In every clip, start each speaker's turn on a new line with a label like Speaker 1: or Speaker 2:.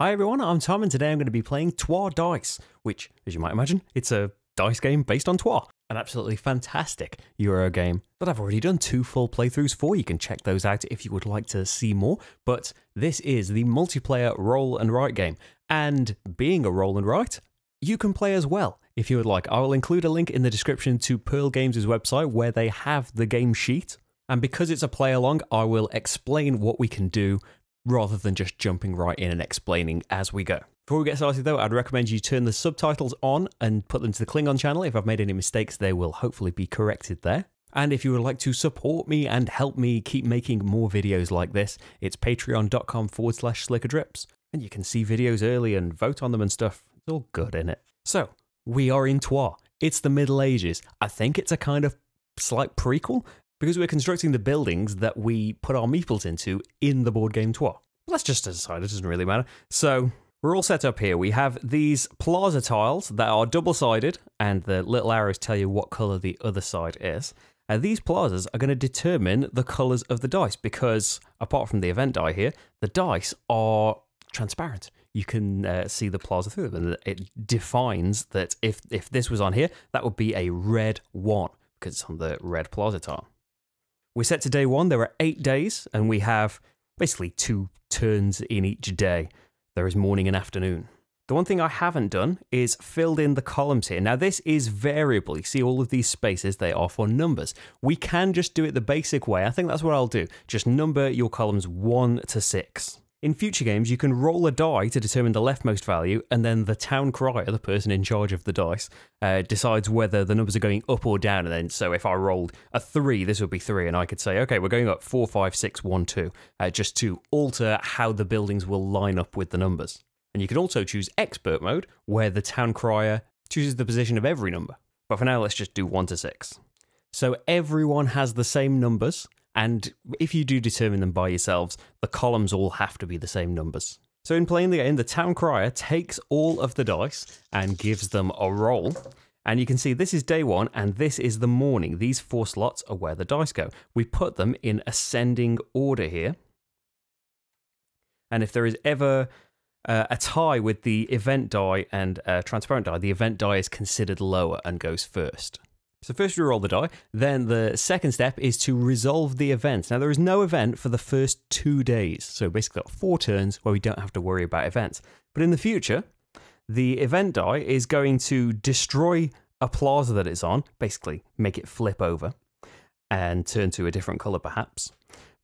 Speaker 1: Hi everyone, I'm Tom and today I'm going to be playing Troyes Dice, which, as you might imagine, it's a dice game based on Troyes. An absolutely fantastic Euro game that I've already done two full playthroughs for. You can check those out if you would like to see more. But this is the multiplayer roll and write game. And being a roll and write, you can play as well if you would like. I will include a link in the description to Pearl Games' website where they have the game sheet. And because it's a play along, I will explain what we can do rather than just jumping right in and explaining as we go. Before we get started though, I'd recommend you turn the subtitles on and put them to the Klingon channel. If I've made any mistakes, they will hopefully be corrected there. And if you would like to support me and help me keep making more videos like this, it's patreon.com forward slash slickerdrips. And you can see videos early and vote on them and stuff. It's all good in it. So, we are in Troyes. It's the Middle Ages. I think it's a kind of slight prequel because we're constructing the buildings that we put our meeples into in the board game. But that's just a aside, it doesn't really matter. So we're all set up here. We have these plaza tiles that are double sided, and the little arrows tell you what color the other side is. And these plazas are going to determine the colors of the dice because, apart from the event die here, the dice are transparent. You can uh, see the plaza through them, and it defines that if if this was on here, that would be a red one because it's on the red plaza tile. We're set to day one. There are eight days, and we have basically two turns in each day. There is morning and afternoon. The one thing I haven't done is filled in the columns here. Now, this is variable. You see all of these spaces, they are for numbers. We can just do it the basic way. I think that's what I'll do. Just number your columns 1 to 6. In future games, you can roll a die to determine the leftmost value, and then the town crier, the person in charge of the dice, uh, decides whether the numbers are going up or down. And then, so if I rolled a three, this would be three, and I could say, okay, we're going up four, five, six, one, two, uh, just to alter how the buildings will line up with the numbers. And you can also choose expert mode, where the town crier chooses the position of every number. But for now, let's just do one to six. So everyone has the same numbers, and if you do determine them by yourselves, the columns all have to be the same numbers. So in playing the game, the town crier takes all of the dice and gives them a roll. And you can see this is day one and this is the morning. These four slots are where the dice go. We put them in ascending order here. And if there is ever uh, a tie with the event die and a transparent die, the event die is considered lower and goes first. So first we roll the die, then the second step is to resolve the event. Now there is no event for the first two days, so basically four turns where we don't have to worry about events. But in the future, the event die is going to destroy a plaza that it's on, basically make it flip over and turn to a different color perhaps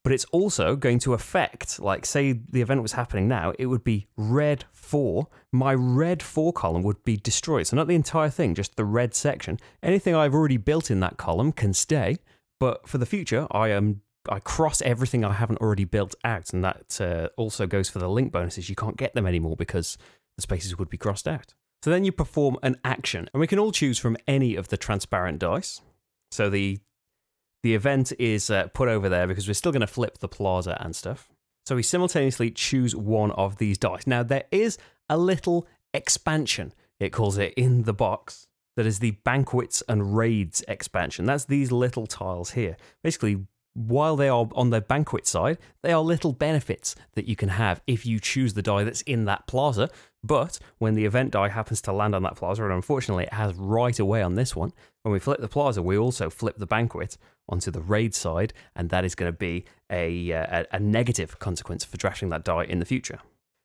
Speaker 1: but it's also going to affect, like, say the event was happening now, it would be red 4. My red 4 column would be destroyed. So, not the entire thing, just the red section. Anything I've already built in that column can stay, but for the future, I am. I cross everything I haven't already built out, and that uh, also goes for the link bonuses. You can't get them anymore because the spaces would be crossed out. So then you perform an action, and we can all choose from any of the transparent dice. So the the event is uh, put over there because we're still going to flip the plaza and stuff. So we simultaneously choose one of these dice. Now, there is a little expansion, it calls it in the box, that is the banquets and raids expansion. That's these little tiles here. Basically, while they are on the banquet side, they are little benefits that you can have if you choose the die that's in that plaza. But when the event die happens to land on that plaza, and unfortunately it has right away on this one, when we flip the plaza, we also flip the banquet onto the raid side, and that is going to be a, uh, a, a negative consequence for drafting that die in the future.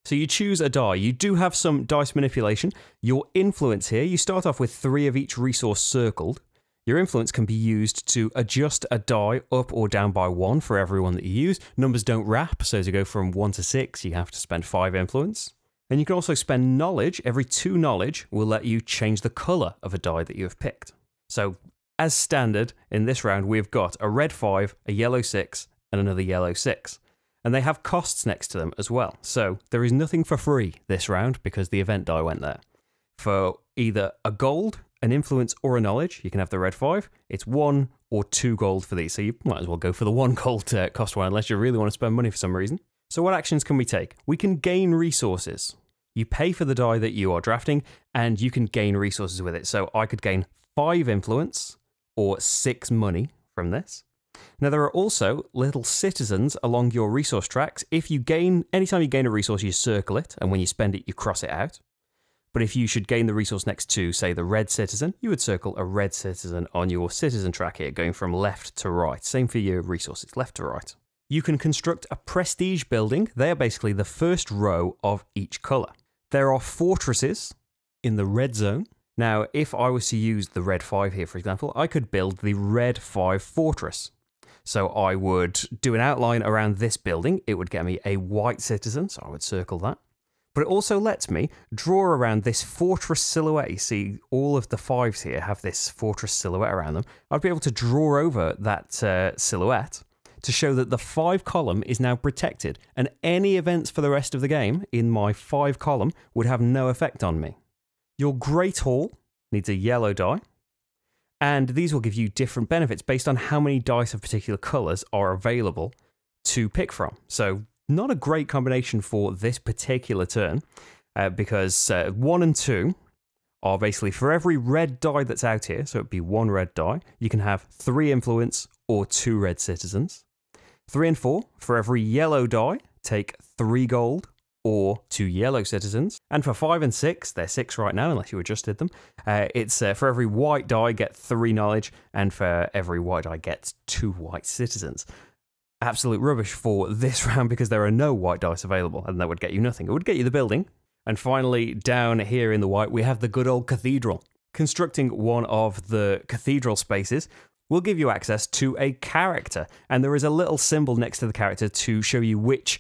Speaker 1: So you choose a die. You do have some dice manipulation. Your influence here, you start off with three of each resource circled. Your influence can be used to adjust a die up or down by one for everyone that you use. Numbers don't wrap, so to go from one to six, you have to spend five influence. And you can also spend knowledge. Every two knowledge will let you change the colour of a die that you have picked. So, as standard in this round, we've got a red five, a yellow six, and another yellow six. And they have costs next to them as well. So, there is nothing for free this round because the event die went there. For either a gold, an influence, or a knowledge, you can have the red five. It's one or two gold for these. So you might as well go for the one gold uh, cost one unless you really want to spend money for some reason. So, what actions can we take? We can gain resources. You pay for the die that you are drafting, and you can gain resources with it. So, I could gain five influence or six money from this. Now, there are also little citizens along your resource tracks. If you gain, anytime you gain a resource, you circle it, and when you spend it, you cross it out. But if you should gain the resource next to, say, the red citizen, you would circle a red citizen on your citizen track here, going from left to right. Same for your resources, left to right. You can construct a prestige building. They are basically the first row of each colour. There are fortresses in the red zone. Now, if I was to use the red 5 here, for example, I could build the red 5 fortress. So I would do an outline around this building. It would get me a white citizen, so I would circle that but it also lets me draw around this fortress silhouette. You see, all of the fives here have this fortress silhouette around them. I'd be able to draw over that uh, silhouette to show that the five column is now protected, and any events for the rest of the game in my five column would have no effect on me. Your Great Hall needs a yellow die, and these will give you different benefits based on how many dice of particular colours are available to pick from. So not a great combination for this particular turn uh, because uh, one and two are basically for every red die that's out here, so it'd be one red die, you can have three influence or two red citizens. Three and four, for every yellow die, take three gold or two yellow citizens. And for five and six, they're six right now, unless you adjusted them. Uh, it's uh, for every white die, get three knowledge, and for every white die, get two white citizens absolute rubbish for this round because there are no white dice available, and that would get you nothing. It would get you the building. And finally, down here in the white, we have the good old cathedral. Constructing one of the cathedral spaces will give you access to a character, and there is a little symbol next to the character to show you which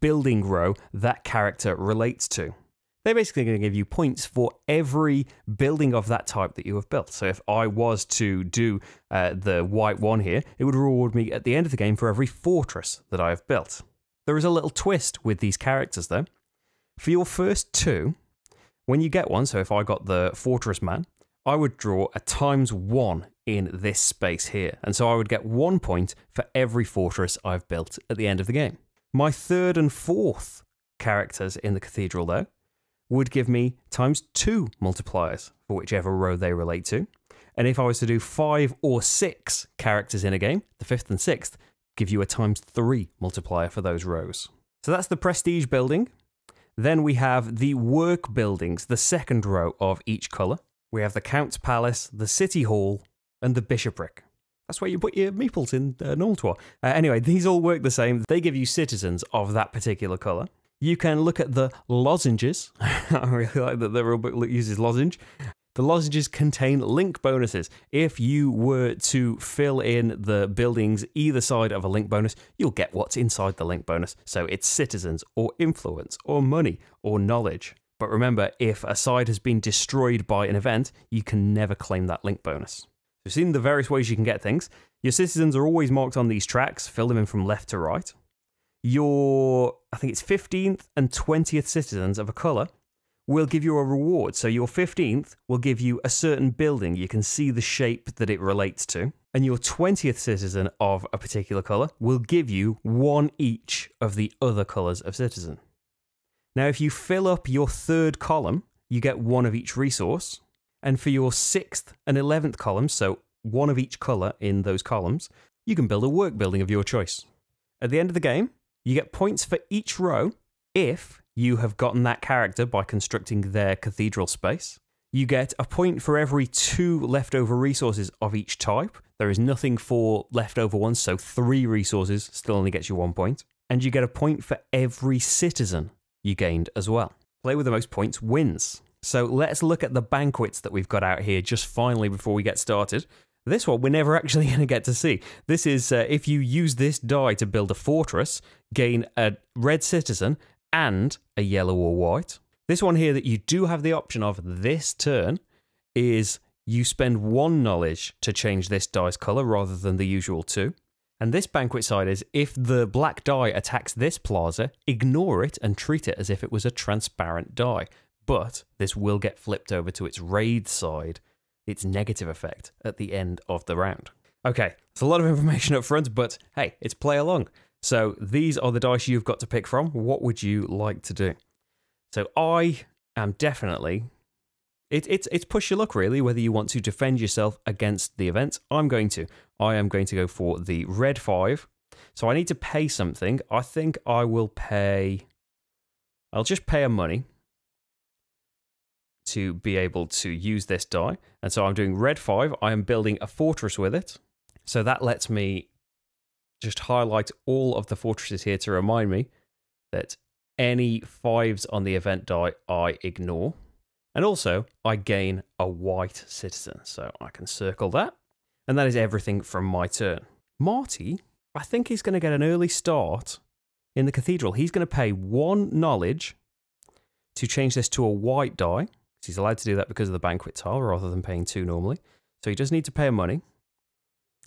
Speaker 1: building row that character relates to they're basically going to give you points for every building of that type that you have built. So if I was to do uh, the white one here, it would reward me at the end of the game for every fortress that I have built. There is a little twist with these characters though. For your first two, when you get one, so if I got the fortress man, I would draw a times one in this space here. And so I would get one point for every fortress I've built at the end of the game. My third and fourth characters in the cathedral, though, would give me times two multipliers for whichever row they relate to. And if I was to do five or six characters in a game, the fifth and sixth give you a times three multiplier for those rows. So that's the prestige building. Then we have the work buildings, the second row of each colour. We have the Count's Palace, the City Hall, and the Bishopric. That's where you put your meeples in uh, Noltoir. Uh, anyway, these all work the same. They give you citizens of that particular colour. You can look at the lozenges. I really like that the rulebook uses lozenge. The lozenges contain link bonuses. If you were to fill in the buildings either side of a link bonus, you'll get what's inside the link bonus. So it's citizens, or influence, or money, or knowledge. But remember, if a side has been destroyed by an event, you can never claim that link bonus. You've seen the various ways you can get things. Your citizens are always marked on these tracks, fill them in from left to right your, I think it's 15th and 20th citizens of a colour will give you a reward. So your 15th will give you a certain building. You can see the shape that it relates to. And your 20th citizen of a particular colour will give you one each of the other colours of citizen. Now, if you fill up your third column, you get one of each resource. And for your sixth and 11th columns, so one of each colour in those columns, you can build a work building of your choice. At the end of the game, you get points for each row if you have gotten that character by constructing their cathedral space. You get a point for every two leftover resources of each type. There is nothing for leftover ones, so three resources still only gets you one point. And you get a point for every citizen you gained as well. Play with the most points wins. So let's look at the banquets that we've got out here just finally before we get started. This one we're never actually going to get to see. This is uh, if you use this die to build a fortress, gain a red citizen and a yellow or white. This one here that you do have the option of this turn is you spend one knowledge to change this die's colour rather than the usual two. And this banquet side is if the black die attacks this plaza, ignore it and treat it as if it was a transparent die. But this will get flipped over to its raid side its negative effect at the end of the round. Okay, it's a lot of information up front, but hey, it's play along. So these are the dice you've got to pick from. What would you like to do? So I am definitely It, it's it's push your luck really whether you want to defend yourself against the event. I'm going to. I am going to go for the red five. So I need to pay something. I think I will pay. I'll just pay a money to be able to use this die. And so I'm doing red five. I am building a fortress with it. So that lets me just highlight all of the fortresses here to remind me that any fives on the event die I ignore. And also, I gain a white citizen, so I can circle that. And that is everything from my turn. Marty, I think he's going to get an early start in the cathedral. He's going to pay one knowledge to change this to a white die. He's allowed to do that because of the banquet tile rather than paying two normally. So he does need to pay money.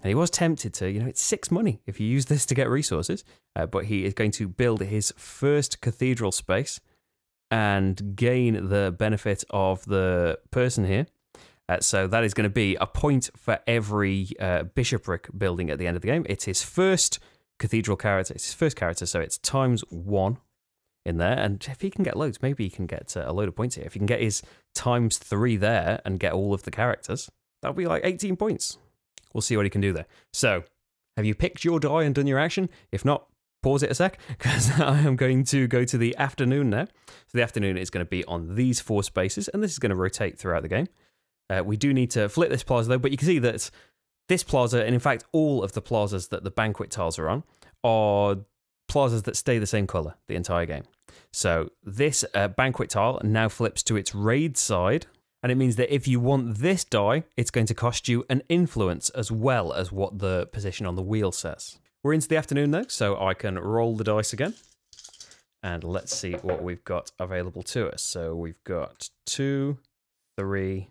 Speaker 1: And he was tempted to, you know, it's six money if you use this to get resources. Uh, but he is going to build his first cathedral space and gain the benefit of the person here. Uh, so that is going to be a point for every uh, bishopric building at the end of the game. It's his first cathedral character. It's his first character, so it's times one in there. And if he can get loads, maybe he can get a load of points here. If he can get his times three there and get all of the characters, that'll be like 18 points. We'll see what he can do there. So, have you picked your die and done your action? If not, pause it a sec because I am going to go to the afternoon now. So, the afternoon is going to be on these four spaces, and this is going to rotate throughout the game. Uh, we do need to flip this plaza though, but you can see that this plaza, and in fact, all of the plazas that the banquet tiles are on, are plazas that stay the same color the entire game. So, this uh, banquet tile now flips to its raid side and it means that if you want this die, it's going to cost you an influence as well as what the position on the wheel says. We're into the afternoon though, so I can roll the dice again. And let's see what we've got available to us. So we've got two, three,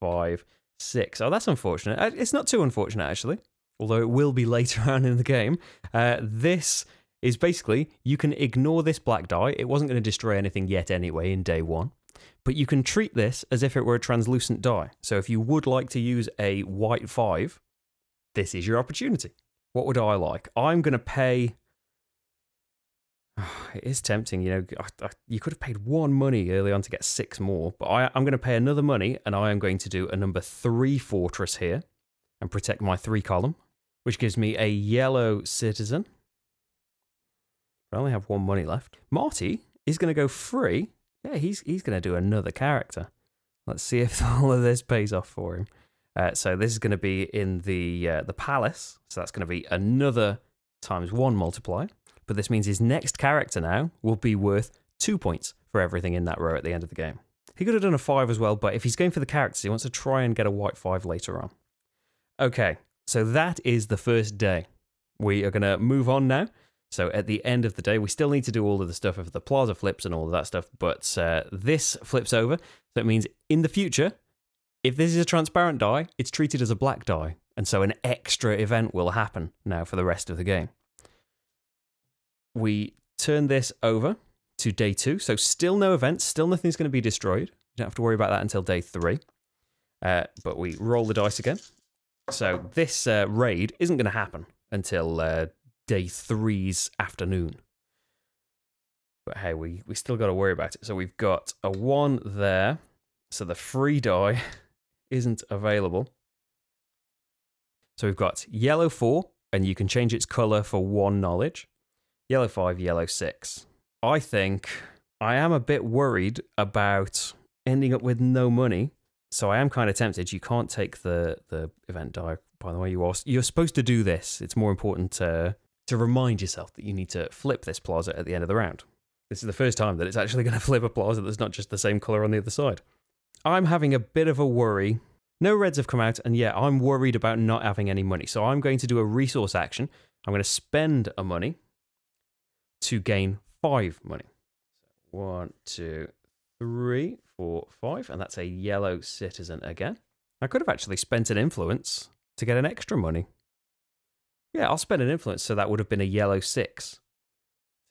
Speaker 1: five, six. Oh, that's unfortunate. Uh, it's not too unfortunate, actually. Although it will be later on in the game. Uh, this is basically, you can ignore this black die. It wasn't going to destroy anything yet anyway in day one but you can treat this as if it were a translucent die. So if you would like to use a white 5, this is your opportunity. What would I like? I'm going to pay... It is tempting, you know. I, I, you could have paid one money early on to get six more, but I, I'm going to pay another money, and I am going to do a number three fortress here and protect my three column, which gives me a yellow citizen. I only have one money left. Marty is going to go free yeah, he's he's going to do another character. Let's see if all of this pays off for him. Uh, so this is going to be in the uh, the palace. So that's going to be another times one multiply. But this means his next character now will be worth two points for everything in that row at the end of the game. He could have done a five as well, but if he's going for the characters, he wants to try and get a white five later on. Okay, so that is the first day. We are going to move on now so at the end of the day, we still need to do all of the stuff of the plaza flips and all of that stuff, but uh, this flips over. So it means in the future, if this is a transparent die, it's treated as a black die. And so an extra event will happen now for the rest of the game. We turn this over to day two. So still no events, still nothing's going to be destroyed. You don't have to worry about that until day three. Uh, but we roll the dice again. So this uh, raid isn't going to happen until uh, day three's afternoon. But hey, we, we still got to worry about it. So we've got a one there. So the free die isn't available. So we've got yellow four, and you can change its color for one knowledge. Yellow five, yellow six. I think I am a bit worried about ending up with no money. So I am kind of tempted. You can't take the the event die. By the way, you are you're supposed to do this. It's more important to to remind yourself that you need to flip this plaza at the end of the round. This is the first time that it's actually going to flip a plaza that's not just the same colour on the other side. I'm having a bit of a worry. No reds have come out, and yeah, I'm worried about not having any money. So I'm going to do a resource action. I'm going to spend a money to gain five money. So one, two, three, four, five, and that's a yellow citizen again. I could have actually spent an influence to get an extra money. Yeah, I'll spend an influence, so that would have been a yellow six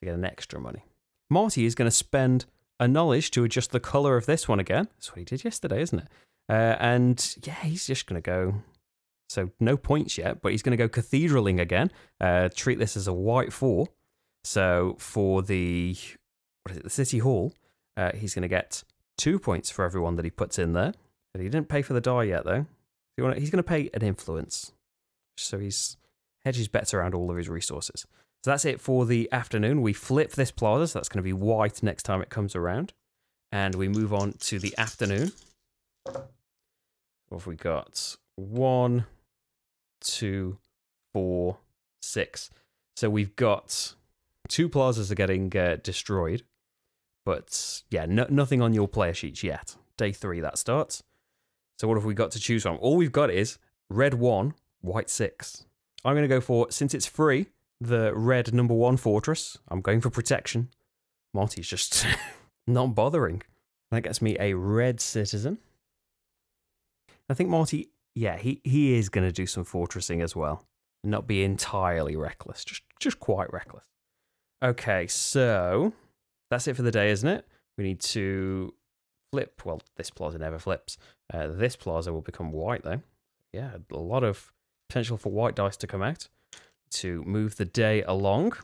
Speaker 1: to get an extra money. Marty is going to spend a knowledge to adjust the color of this one again. That's what he did yesterday, isn't it? Uh, and yeah, he's just going to go. So no points yet, but he's going to go cathedraling again. Uh, treat this as a white four. So for the what is it, the city hall, uh, he's going to get two points for everyone that he puts in there. And he didn't pay for the die yet, though. He's going to pay an influence. So he's hedges bets around all of his resources. So that's it for the afternoon. We flip this plaza, so that's going to be white next time it comes around. And we move on to the afternoon. What have we got? One, two, four, six. So we've got two plazas are getting uh, destroyed. But yeah, no, nothing on your player sheets yet. Day three, that starts. So what have we got to choose from? All we've got is red one, white six. I'm going to go for, since it's free, the red number one fortress. I'm going for protection. Marty's just not bothering. That gets me a red citizen. I think Marty, yeah, he, he is going to do some fortressing as well. Not be entirely reckless, just, just quite reckless. Okay, so that's it for the day, isn't it? We need to flip. Well, this plaza never flips. Uh, this plaza will become white, though. Yeah, a lot of potential for white dice to come out to move the day along.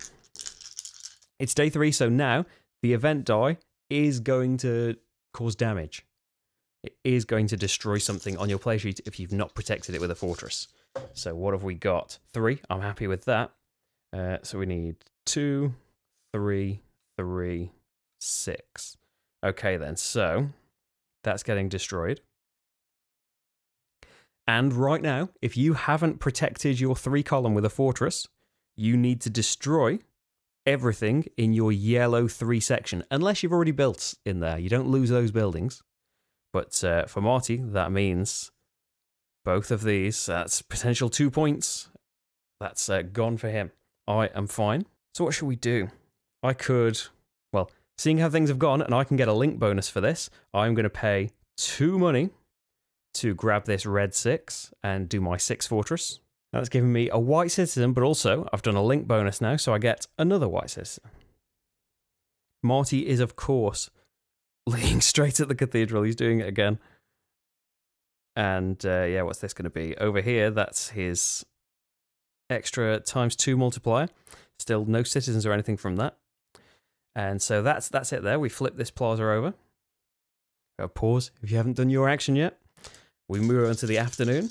Speaker 1: It's day three, so now the event die is going to cause damage. It is going to destroy something on your play sheet if you've not protected it with a fortress. So what have we got? Three. I'm happy with that. Uh, so we need two, three, three, six. Okay then, so that's getting destroyed. And right now, if you haven't protected your three column with a fortress, you need to destroy everything in your yellow three section, unless you've already built in there. You don't lose those buildings. But uh, for Marty, that means both of these. That's potential two points. That's uh, gone for him. I am fine. So what should we do? I could, well, seeing how things have gone, and I can get a link bonus for this, I'm going to pay two money to grab this red six and do my six fortress. That's given me a white citizen, but also I've done a link bonus now, so I get another white citizen. Marty is, of course, leaning straight at the cathedral. He's doing it again. And uh, yeah, what's this going to be? Over here, that's his extra times two multiplier. Still no citizens or anything from that. And so that's that's it there. We flip this plaza over. pause if you haven't done your action yet. We move on to the afternoon.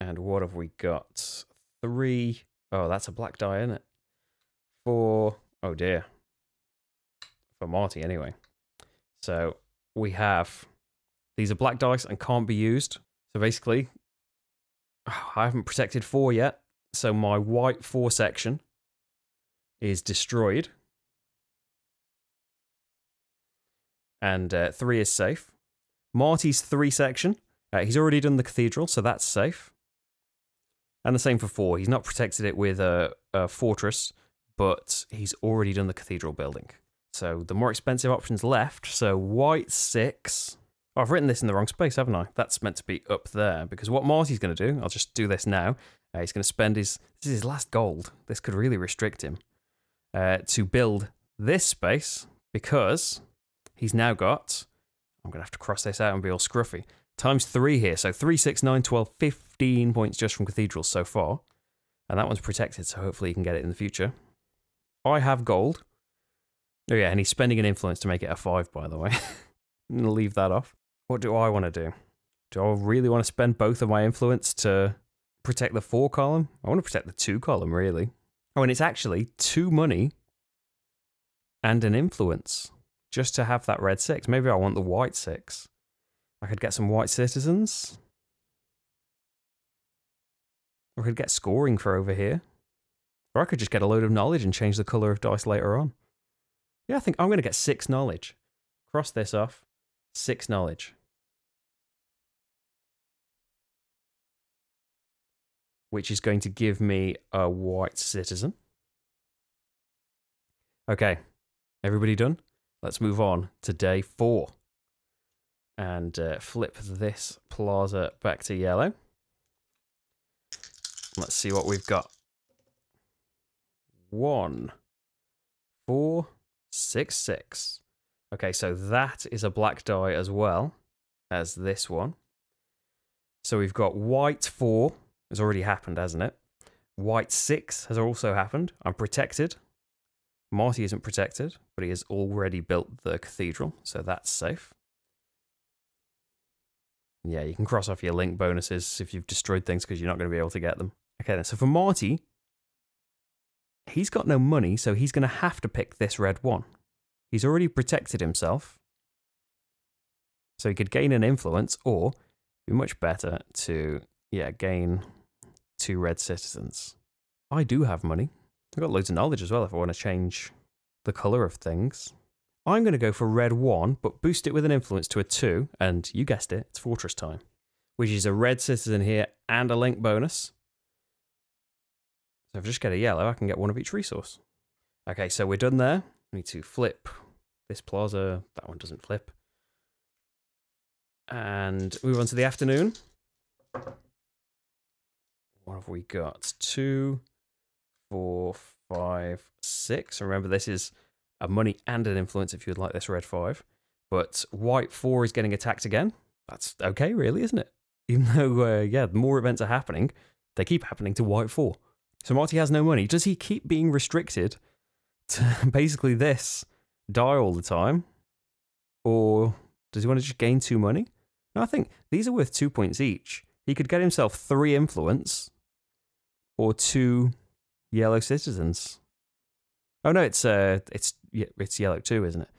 Speaker 1: And what have we got? Three. Oh, that's a black die, isn't it? Four. Oh dear. For Marty, anyway. So we have these are black dice and can't be used. So basically, I haven't protected four yet. So my white four section is destroyed. And uh, three is safe. Marty's three section. Uh, he's already done the cathedral, so that's safe. And the same for four. He's not protected it with a, a fortress, but he's already done the cathedral building. So the more expensive options left. So white six. Oh, I've written this in the wrong space, haven't I? That's meant to be up there because what Marty's going to do, I'll just do this now. Uh, he's going to spend his, this is his last gold. This could really restrict him uh, to build this space because he's now got I'm going to have to cross this out and be all scruffy. Times three here. So 3, 6, 9, 12, 15 points just from cathedrals so far. And that one's protected, so hopefully you can get it in the future. I have gold. Oh yeah, and he's spending an influence to make it a 5, by the way. I'm going to leave that off. What do I want to do? Do I really want to spend both of my influence to protect the 4 column? I want to protect the 2 column, really. Oh, and it's actually 2 money and an influence just to have that red six. Maybe I want the white six. I could get some white citizens. Or I could get scoring for over here. Or I could just get a load of knowledge and change the colour of dice later on. Yeah, I think I'm going to get six knowledge. Cross this off. Six knowledge. Which is going to give me a white citizen. Okay. Everybody done? Let's move on to day four and uh, flip this plaza back to yellow. Let's see what we've got. One, four, six, six. Okay, so that is a black die as well as this one. So we've got white four has already happened, hasn't it? White six has also happened. I'm protected. Marty isn't protected. But he has already built the cathedral, so that's safe. Yeah, you can cross off your link bonuses if you've destroyed things because you're not going to be able to get them. Okay, then, so for Marty, he's got no money, so he's going to have to pick this red one. He's already protected himself. So he could gain an influence, or be much better to, yeah, gain two red citizens. I do have money. I've got loads of knowledge as well if I want to change the colour of things. I'm going to go for red 1, but boost it with an influence to a 2, and you guessed it, it's Fortress time, which is a red citizen here and a link bonus. So if I just get a yellow, I can get one of each resource. Okay, so we're done there. Need to flip this plaza. That one doesn't flip. And move on to the afternoon. What have we got? Two, four, five, six. Remember, this is a money and an influence if you would like this red five. But white four is getting attacked again. That's okay, really, isn't it? Even though, uh, yeah, more events are happening, they keep happening to white four. So Marty has no money. Does he keep being restricted to basically this die all the time? Or does he want to just gain two money? No, I think these are worth two points each. He could get himself three influence or two yellow citizens. Oh no, it's uh, it's it's yellow too, isn't it?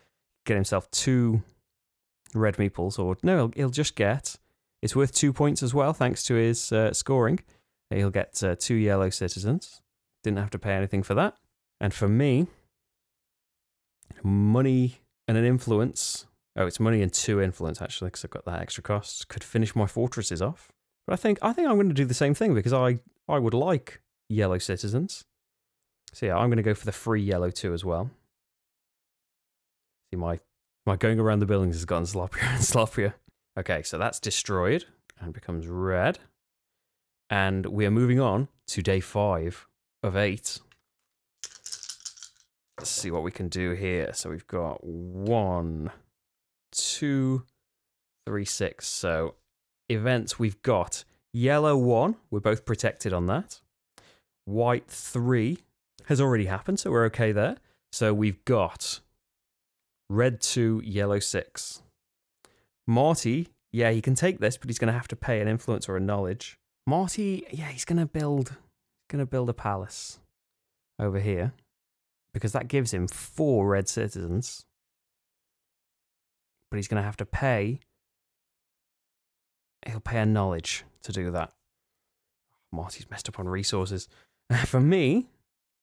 Speaker 1: Get himself two red meeples, or no, he'll, he'll just get. It's worth two points as well, thanks to his uh, scoring. He'll get uh, two yellow citizens. Didn't have to pay anything for that. And for me, money and an influence. Oh, it's money and two influence actually, because I've got that extra cost. Could finish my fortresses off. But I think I think I'm going to do the same thing because I I would like yellow citizens. So yeah, I'm going to go for the free yellow two as well. See, my, my going around the buildings has gotten sloppier and sloppier. Okay, so that's destroyed and becomes red. And we are moving on to day five of eight. Let's see what we can do here. So we've got one, two, three, six. So events we've got yellow one. We're both protected on that. White three has already happened, so we're okay there. So we've got red 2, yellow 6. Marty, yeah, he can take this, but he's going to have to pay an influence or a knowledge. Marty, yeah, he's going to build going to build a palace over here because that gives him four red citizens. But he's going to have to pay he'll pay a knowledge to do that. Marty's messed up on resources. For me,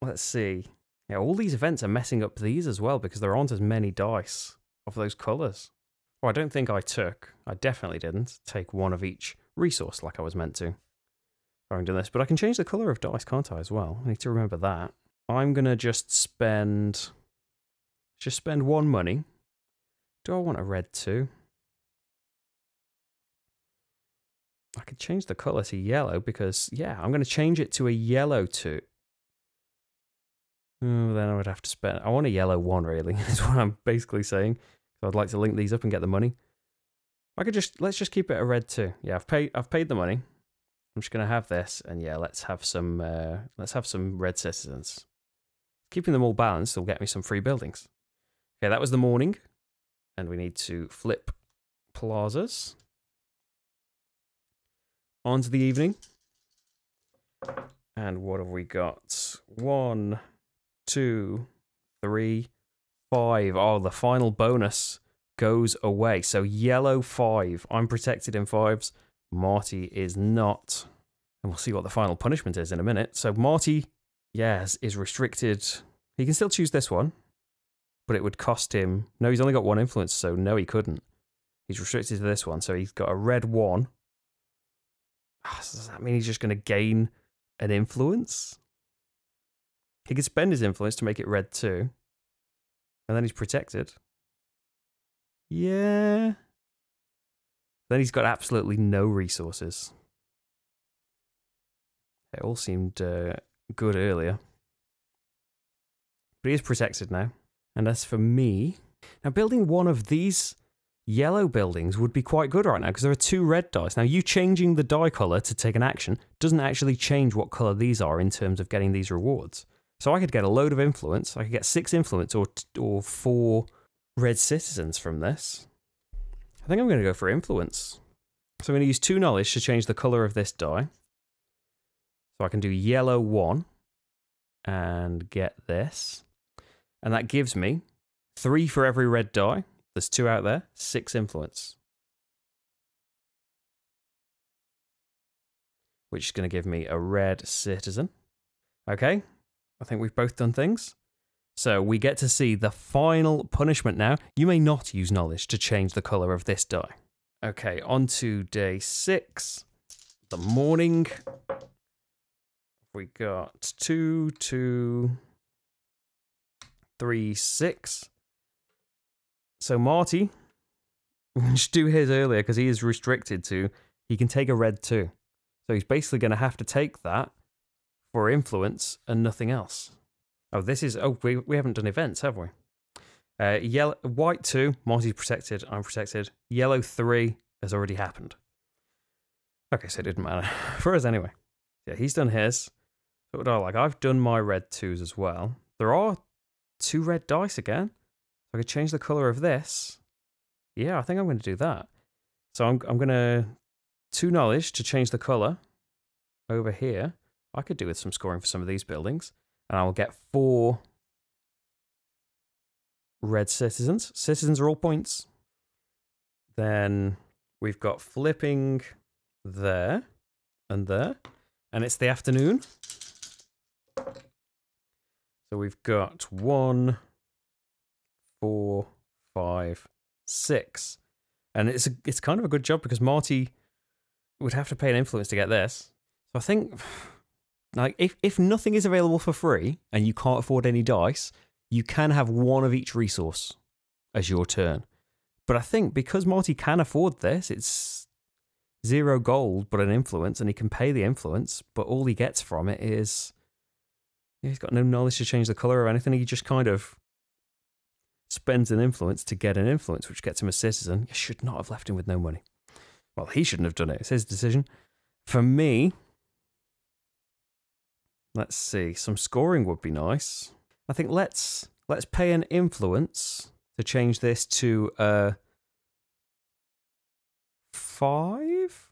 Speaker 1: Let's see. Yeah, all these events are messing up these as well because there aren't as many dice of those colours. Oh, I don't think I took, I definitely didn't, take one of each resource like I was meant to. Having done this, but I can change the colour of dice, can't I, as well? I need to remember that. I'm going to just spend, just spend one money. Do I want a red two? I could change the colour to yellow because, yeah, I'm going to change it to a yellow two. Oh, then I would have to spend. I want a yellow one, really. Is what I'm basically saying. So I'd like to link these up and get the money. I could just let's just keep it a red two. Yeah, I've paid. I've paid the money. I'm just gonna have this, and yeah, let's have some. Uh, let's have some red citizens. Keeping them all balanced will get me some free buildings. Okay, that was the morning, and we need to flip plazas. On to the evening. And what have we got? One, two, three, five. Oh, the final bonus goes away. So yellow five. I'm protected in fives. Marty is not. And we'll see what the final punishment is in a minute. So Marty, yes, is restricted. He can still choose this one, but it would cost him. No, he's only got one influence, so no, he couldn't. He's restricted to this one, so he's got a red one. Ah, does that mean he's just going to gain an influence? He could spend his influence to make it red two. And then he's protected. Yeah. Then he's got absolutely no resources. It all seemed uh, good earlier. But he is protected now. And as for me, now building one of these yellow buildings would be quite good right now because there are two red dice. Now, you changing the die color to take an action doesn't actually change what color these are in terms of getting these rewards. So I could get a load of influence. I could get six influence or or four red citizens from this. I think I'm going to go for influence. So I'm going to use two knowledge to change the color of this die. So I can do yellow one and get this. And that gives me three for every red die. There's two out there, six influence. Which is going to give me a red citizen. Okay, I think we've both done things. So we get to see the final punishment now. You may not use knowledge to change the color of this die. Okay, on to day six, the morning. We got two, two, three, six. So Marty, we should do his earlier because he is restricted to, he can take a red two. So he's basically going to have to take that for influence and nothing else. Oh, this is. Oh, we, we haven't done events, have we? Uh, yellow, white two. Marty's protected. I'm protected. Yellow three has already happened. Okay, so it didn't matter for us anyway. Yeah, he's done his. What I like? I've done my red twos as well. There are two red dice again. I could change the color of this. Yeah, I think I'm going to do that. So I'm I'm going to two knowledge to change the color over here. I could do with some scoring for some of these buildings and I will get four red citizens. Citizens are all points. Then we've got flipping there and there, and it's the afternoon. So we've got one, four, five, six, and it's a, it's kind of a good job because Marty would have to pay an influence to get this. So I think like if if nothing is available for free and you can't afford any dice, you can have one of each resource as your turn. But I think because Marty can afford this, it's zero gold but an influence, and he can pay the influence, but all he gets from it is he's got no knowledge to change the color or anything. He just kind of spends an influence to get an influence, which gets him a citizen. You should not have left him with no money. Well, he shouldn't have done it. It's his decision. For me, Let's see. Some scoring would be nice. I think let's let's pay an influence to change this to a five.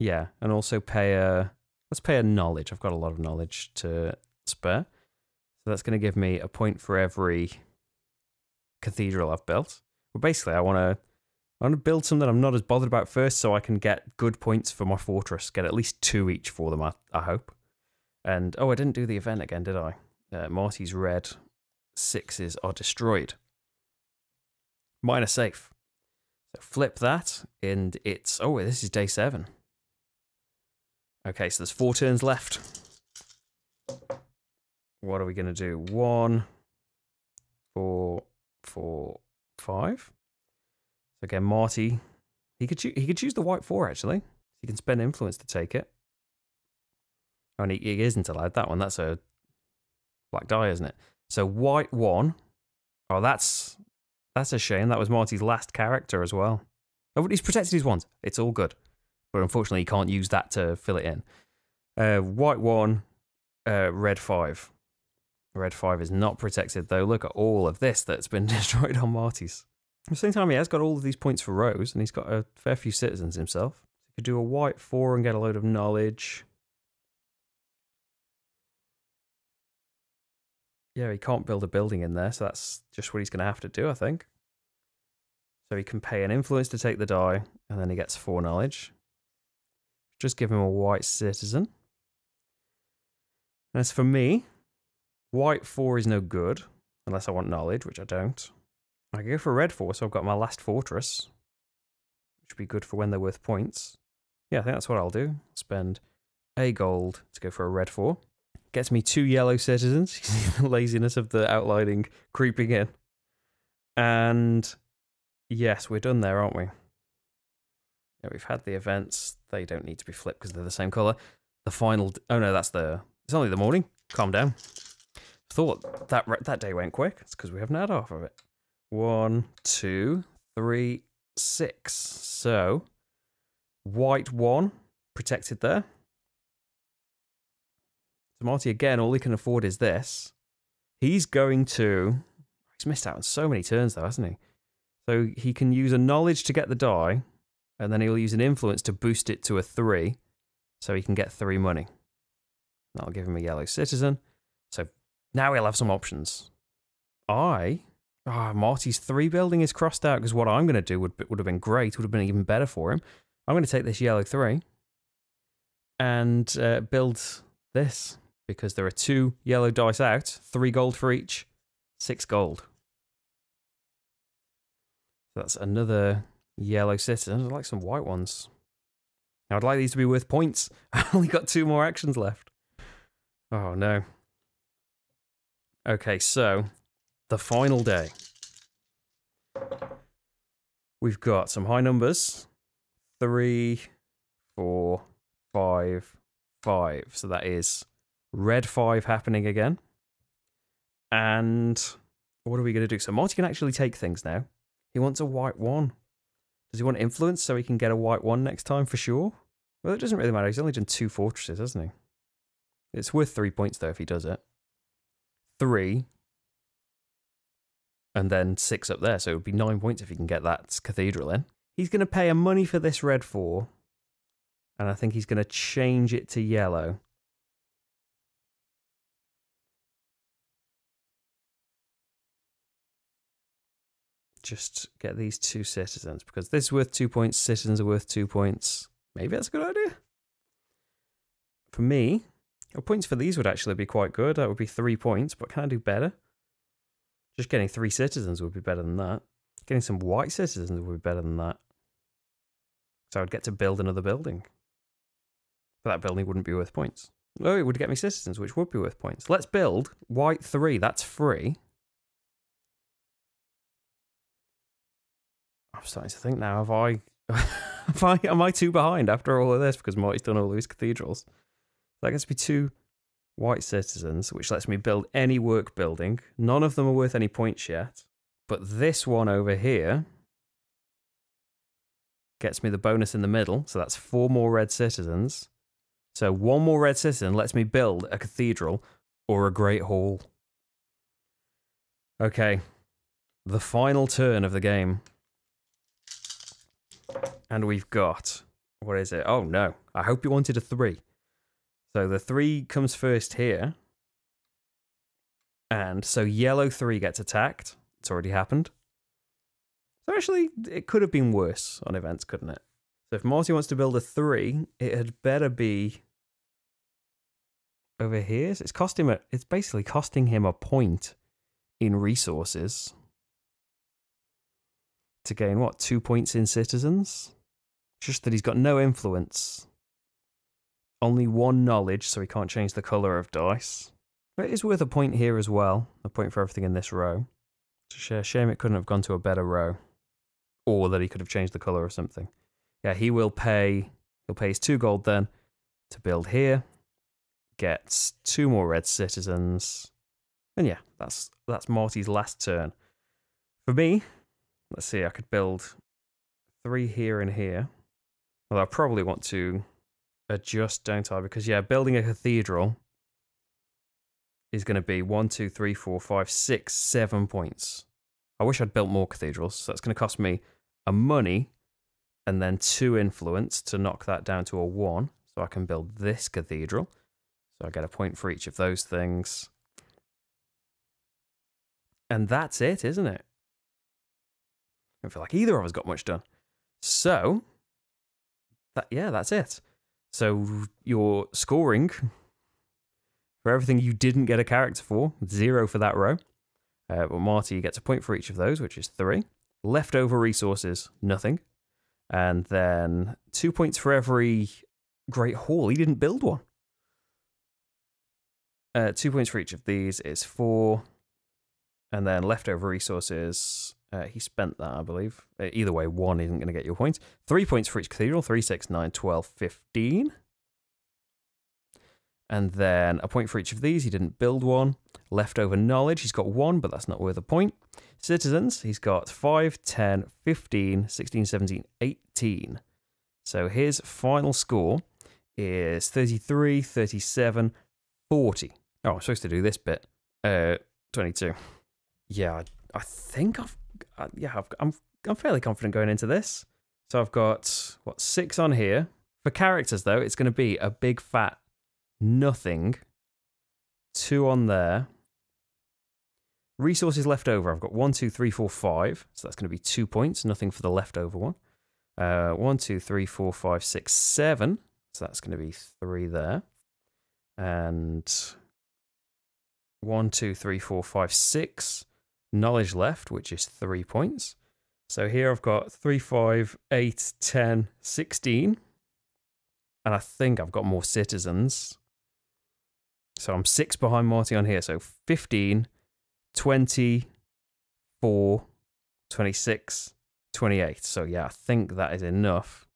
Speaker 1: Yeah, and also pay a let's pay a knowledge. I've got a lot of knowledge to spare. So that's going to give me a point for every cathedral I've built. Well, basically, I want to I want to build something I'm not as bothered about first so I can get good points for my fortress. Get at least two each for them, I, I hope. And, oh, I didn't do the event again, did I? Uh, Marty's red sixes are destroyed. Mine are safe. So flip that, and it's, oh, this is day seven. Okay, so there's four turns left. What are we going to do? One, four, four, five So again, Marty, he could he could choose the white four actually. He can spend influence to take it. Oh, and he, he isn't allowed that one. That's a black die, isn't it? So white one. Oh, that's that's a shame. That was Marty's last character as well. Oh, he's protected his ones. It's all good, but unfortunately, he can't use that to fill it in. Uh, white one, uh, red five. Red five is not protected though. Look at all of this that's been destroyed on Marty's. At the same time, he has got all of these points for rows, and he's got a fair few citizens himself. He could do a white four and get a load of knowledge. Yeah, he can't build a building in there, so that's just what he's going to have to do, I think. So he can pay an influence to take the die, and then he gets four knowledge. Just give him a white citizen. As for me, white four is no good, unless I want knowledge, which I don't. I go for red four, so I've got my last fortress, which would be good for when they're worth points. Yeah, I think that's what I'll do. Spend a gold to go for a red four. Gets me two yellow citizens. the laziness of the outlining creeping in. And yes, we're done there, aren't we? Yeah, we've had the events. They don't need to be flipped because they're the same color. The final. Oh no, that's the. It's only the morning. Calm down. Thought that that day went quick. It's because we haven't had half of it. One, two, three, six. So, white one protected there. So Marty, again, all he can afford is this. He's going to. He's missed out on so many turns, though, hasn't he? So he can use a knowledge to get the die, and then he'll use an influence to boost it to a three, so he can get three money. That'll give him a yellow citizen. Now he'll have some options. I. Oh, Marty's three building is crossed out because what I'm going to do would, would have been great, would have been even better for him. I'm going to take this yellow three and uh, build this because there are two yellow dice out, three gold for each, six gold. So that's another yellow citizen. I'd like some white ones. I'd like these to be worth points. I only got two more actions left. Oh no. Okay, so the final day. We've got some high numbers. Three, four, five, five. So that is red five happening again. And what are we going to do? So Marty can actually take things now. He wants a white one. Does he want influence so he can get a white one next time for sure? Well, it doesn't really matter. He's only done two fortresses, hasn't he? It's worth three points though if he does it. Three. And then six up there. So it would be nine points if he can get that cathedral in. He's going to pay a money for this red four and I think he's going to change it to yellow. Just get these two citizens because this is worth two points, citizens are worth two points. Maybe that's a good idea. For me, points for these would actually be quite good. That would be three points, but can I do better? Just getting three citizens would be better than that. Getting some white citizens would be better than that. So I would get to build another building. But that building wouldn't be worth points. Oh, it would get me citizens, which would be worth points. Let's build white three. That's free. I'm starting to think now, have I, I, am I too behind after all of this because Marty's done all these cathedrals? That gets me two white citizens, which lets me build any work building. None of them are worth any points yet. But this one over here gets me the bonus in the middle. So that's four more red citizens. So one more red citizen lets me build a cathedral or a great hall. Okay, the final turn of the game. And we've got, what is it? Oh no, I hope you wanted a three. So the three comes first here. And so yellow three gets attacked. It's already happened. So actually, it could have been worse on events, couldn't it? So if Marty wants to build a three, it had better be over here. So it's costing him. A, it's basically costing him a point in resources to gain what two points in citizens. Just that he's got no influence, only one knowledge, so he can't change the color of dice. But it is worth a point here as well. A point for everything in this row. It's a shame it couldn't have gone to a better row, or that he could have changed the color or something. Yeah, he will pay. He'll pay his two gold then to build here gets two more red citizens. And yeah, that's that's Marty's last turn. For me, let's see, I could build three here and here. Although I probably want to Uh, adjust, don't I? Because yeah, building a cathedral is going to be one, two, three, four, five, six, seven points. I wish I'd built more cathedrals. So that's going to cost me a money and then two influence to knock that down to a one. So I can build this cathedral. So I get a point for each of those things. And that's it, isn't it? I don't feel like either of us got much done. So, that yeah, that's it. So your scoring for everything you didn't get a character for, zero for that row. Uh, but Marty gets a point for each of those, which is three. Leftover resources, nothing. And then two points for every Great Hall. He didn't build one. Uh, two points for each of these is four. And then leftover resources, uh, he spent that, I believe. Uh, either way, one isn't going to get your points. Three points for each cathedral, three, six, nine, 12, 15. And then a point for each of these. He didn't build one. Leftover knowledge, he's got one, but that's not worth a point. Citizens, he's got 5, 10, 15, 16, 17, 18. So his final score is 33, 37, 40. Oh, I'm supposed to do this bit. Uh, 22. Yeah, I, I think I've, uh, yeah, I've, I'm, I'm fairly confident going into this. So I've got, what, six on here. For characters, though, it's going to be a big fat nothing. Two on there. Resources left over. I've got one, two, three, four, five. So that's going to be two points. Nothing for the leftover one. Uh, one, two, three, four, five, six, seven. So that's going to be three there. And one, two, three, four, five, six. Knowledge left, which is three points. So here I've got three, five, eight, ten, sixteen, And I think I've got more citizens. So I'm six behind Marty on here. So 15, 24, 26, 28. So yeah, I think that is enough.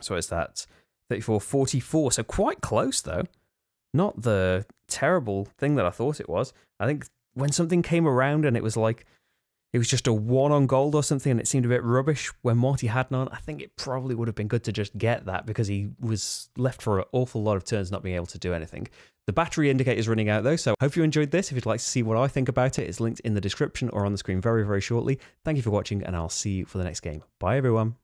Speaker 1: So it's that 34, 44. So quite close though. Not the terrible thing that I thought it was. I think when something came around and it was like it was just a one on gold or something and it seemed a bit rubbish when Morty had none, I think it probably would have been good to just get that because he was left for an awful lot of turns not being able to do anything. The battery indicator is running out though, so I hope you enjoyed this. If you'd like to see what I think about it, it's linked in the description or on the screen very, very shortly. Thank you for watching and I'll see you for the next game. Bye everyone.